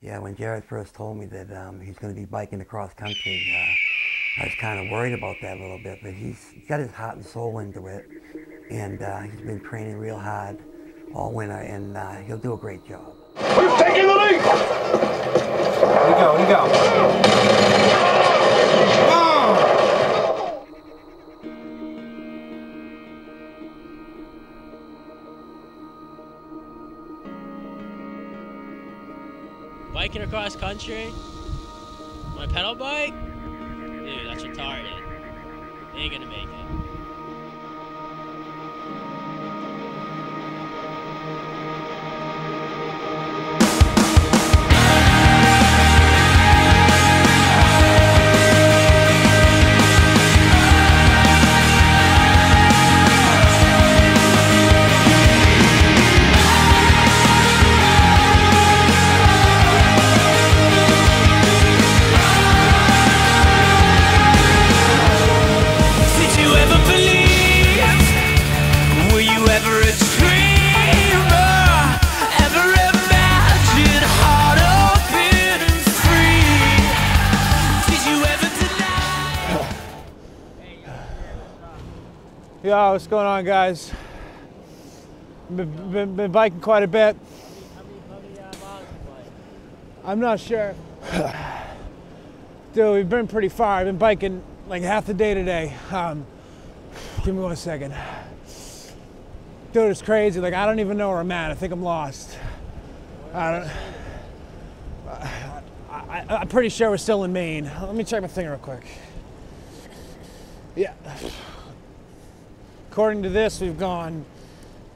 Yeah, when Jared first told me that um, he's going to be biking across country, uh, I was kind of worried about that a little bit, but he's got his heart and soul into it, and uh, he's been training real hard all winter, and uh, he'll do a great job. Taking the lead? Here we go, here we go. Biking across country? My pedal bike? Dude, that's retarded. Ain't gonna make it. Yo, what's going on, guys? Been, been, been biking quite a bit. I'm not sure. Dude, we've been pretty far. I've been biking like half the day today. Um, give me one second. Dude, it's crazy. Like, I don't even know where I'm at. I think I'm lost. I don't. I, I, I'm pretty sure we're still in Maine. Let me check my thing real quick. Yeah. According to this, we've gone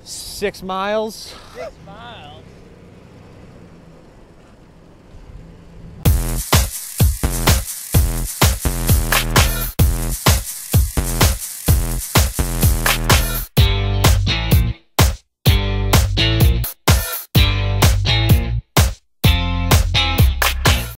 six miles. Six miles?